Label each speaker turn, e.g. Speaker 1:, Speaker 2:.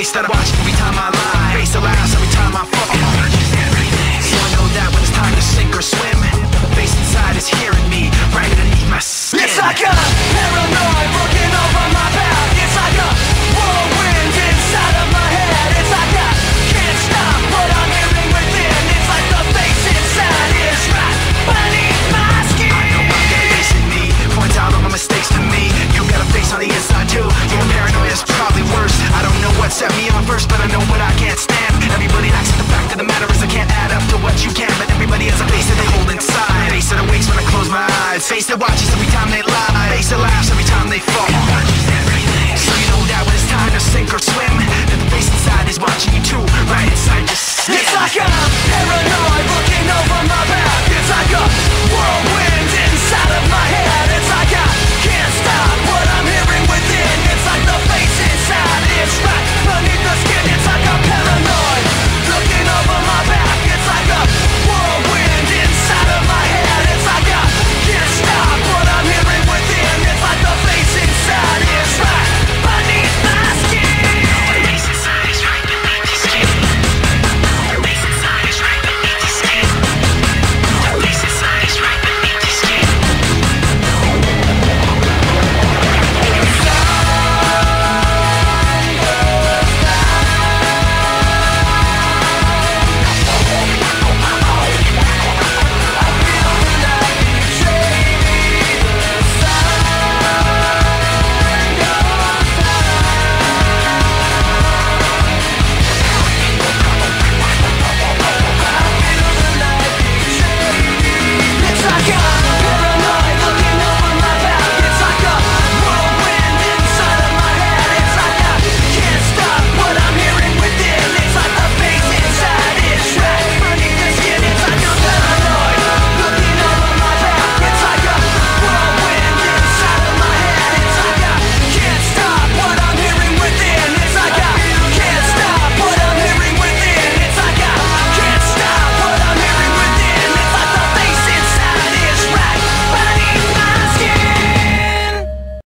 Speaker 1: face that I watch every time I lie. Face the laughs every time I fall. So I know that when it's time to sink or swim Face inside is hearing me. Right underneath my skin. Yes, I
Speaker 2: a
Speaker 1: gotta know what I can't stand. Everybody acts the fact of the matter is I can't add up to what you can. But everybody has a face that they hold inside. Face that awakes when I close my eyes. Face that watches